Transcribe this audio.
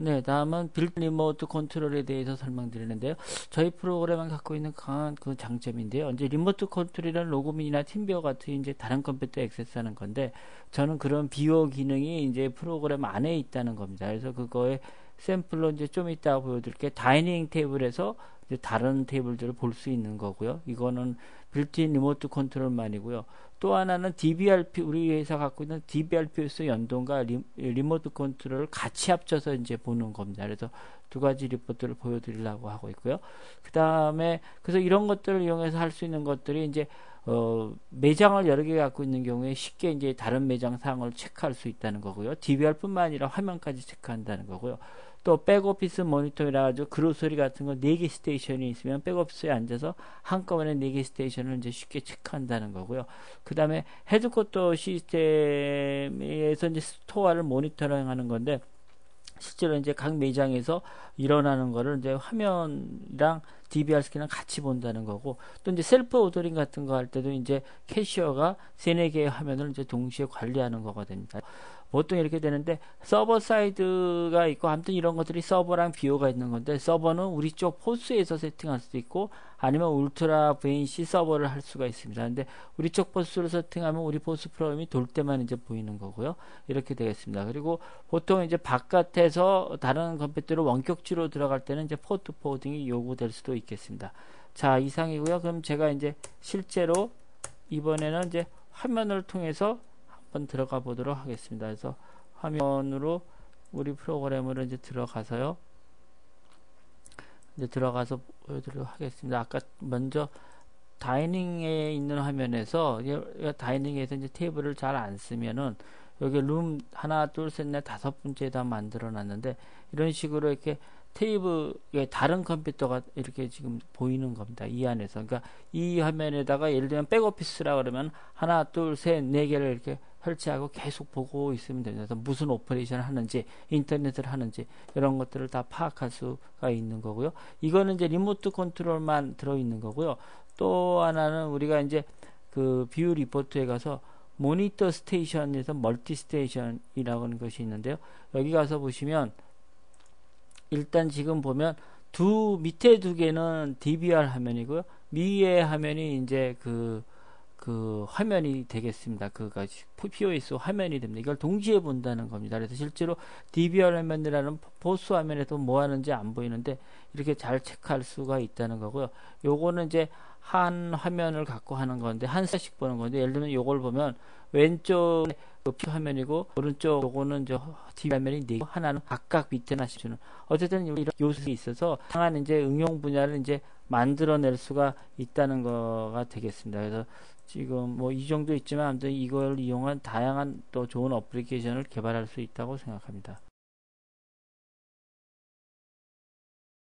네, 다음은 built-in remote control에 대해서 설명드리는데요. 저희 프로그램은 갖고 있는 강한 그 장점인데요. 이제 remote control이란 LogMeIn이나 TeamViewer 같은 이제 다른 컴퓨터에 액세스하는 건데 저는 그런 viewer 기능이 이제 프로그램 안에 있다는 겁니다. 그래서 그거에 샘플로 이제 좀 이따 보여드릴게 dining table에서 이제 다른 테이블들을 볼 수 있는 거고요. 이거는 built-in remote control만이고요. 또 하나는 DVR, 우리 회사 갖고 있는 DVR POS 연동과 리, remote control을 같이 합쳐서 이제 보는 겁니다. 그래서 두 가지 리포트를 보여드리려고 하고 있고요. 그 다음에 그래서 이런 것들을 이용해서 할 수 있는 것들이 이제 어, 매장을 여러 개 갖고 있는 경우에 쉽게 이제 다른 매장 사항을 체크할 수 있다는 거고요. DVR뿐만 아니라 화면까지 체크한다는 거고요. 또 back office 모니터라 가지고 grocery 같은 거 네 개 station이 있으면 back office에 앉아서 한꺼번에 네 개 station을 이제 쉽게 체크한다는 거고요. 그 다음에 headquarter 시스템에서 이제 store를 모니터링 하는 건데 실제로 이제 각 매장에서 일어나는 거를 이제 화면이랑 DBR 스캔을 같이 본다는 거고 또 이제 self ordering 같은 거 할 때도 이제 cashier가 세네 개의 화면을 이제 동시에 관리하는 거거든요. 보통 이렇게 되는데 server side가 있고 아무튼 이런 것들이 서버랑 viewer가 있는 건데 서버는 우리 쪽 POS에서 세팅할 수도 있고 아니면 UltraVNC 서버를 할 수가 있습니다. 근데 우리 쪽 POS를 세팅하면 우리 POS 프로그램이 돌 때만 이제 보이는 거고요. 이렇게 되겠습니다. 그리고 보통 이제 바깥에서 다른 컴퓨터로 원격지로 들어갈 때는 이제 port forwarding이 요구될 수도 있겠습니다. 자, 이상이고요. 그럼 제가 이제 실제로 이번에는 이제 화면을 통해서 한번 들어가 보도록 하겠습니다. 그래서 화면으로 우리 프로그램으로 이제 들어가서요. 이제 들어가서 보여드리도록 하겠습니다. 아까 먼저 dining에 있는 화면에서 dining에서 이제 테이블을 잘 안 쓰면은 여기 룸 하나 둘 셋 넷 다섯 번째다 만들어 놨는데 이런 식으로 이렇게 테이블에 다른 컴퓨터가 이렇게 지금 보이는 겁니다. 이 안에서. 그러니까 이 화면에다가 예를 들면 back office라 그러면 하나, 둘, 셋, 네 개를 이렇게 설치하고 계속 보고 있으면 됩니다. 무슨 operation을 하는지, 인터넷을 하는지, 이런 것들을 다 파악할 수가 있는 거고요. 이거는 이제 remote control만 들어 있는 거고요. 또 하나는 우리가 이제 그 view 리포트에 가서 monitor station에서 multi station이라고 하는 것이 있는데요. 여기 가서 보시면 일단 지금 보면 두 밑에 두 개는 DVR 화면이고요. 위에 화면이 이제 그, 그 화면이 되겠습니다. 그가 POS 화면이 됩니다. 이걸 동시에 본다는 겁니다. 그래서 실제로 DVR 화면이랑은 POS 화면에도 뭐 하는지 안 보이는데 이렇게 잘 체크할 수가 있다는 거고요. 요거는 이제 한 화면을 갖고 하는 건데 한 세씩 보는 건데 예를 들면 요걸 보면 왼쪽 그 화면이고 오른쪽 요거는 저 TV 화면이 네 하나는 각각 밑에나 시주는 어쨌든 이런 요소가 있어서 다양한 이제 응용 분야를 이제 만들어낼 수가 있다는 거가 되겠습니다. 그래서 지금 뭐 이 정도 있지만 아무튼 이걸 이용한 다양한 또 좋은 어플리케이션을 개발할 수 있다고 생각합니다.